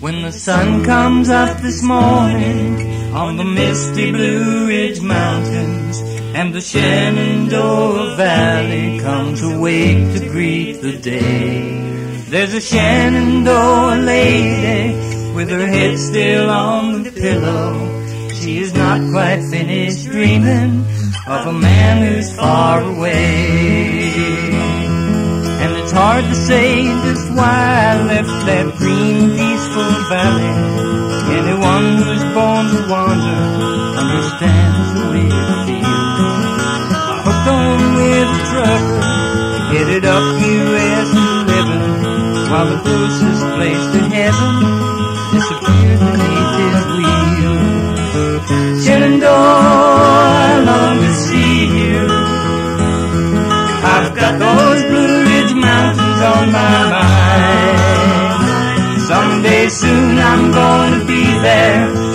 When the sun comes up this morning on the misty Blue Ridge Mountains and the Shenandoah Valley comes awake to greet the day. There's a Shenandoah lady with her head still on the pillow. She is not quite finished dreaming of a man who's far away. And it's hard to say just why I left that green peaceful valley. Anyone who's born to wander understands the way it feels. I hooked on with a trucker, headed up US 11, while the closest place to heaven there.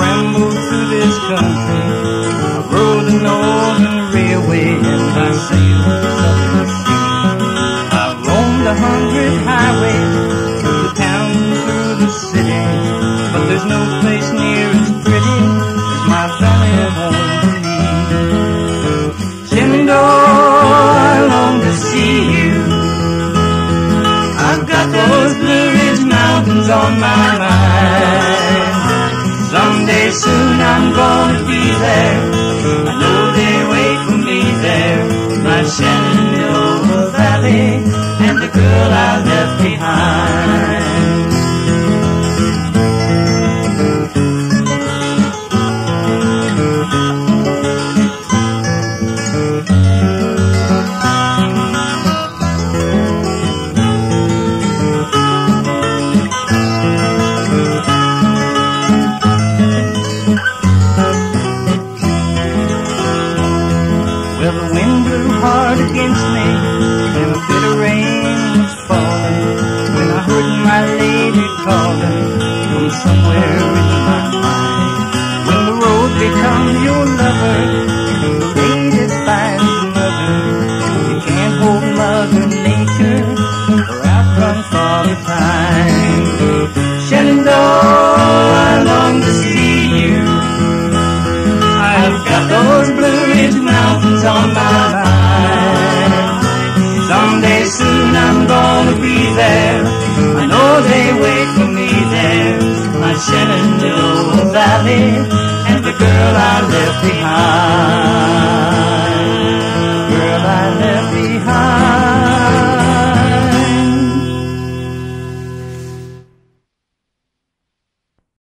Rambled through this country. I rode the Northern Railway and I sailed the Southern Sea. I've roamed a hundred highways through the town, through the city, but there's no place near as pretty as my valley home to me. I long to see you. I've got those Blue Ridge Mountains on my mind. Valley and the girl I left behind. Well, the wind blew hard against me, and a bit of rain was falling. When I heard my lady calling from somewhere Mountains on my mind. Someday soon I'm gonna be there. I know they wait for me there. My Shenandoah Valley and the girl I left behind.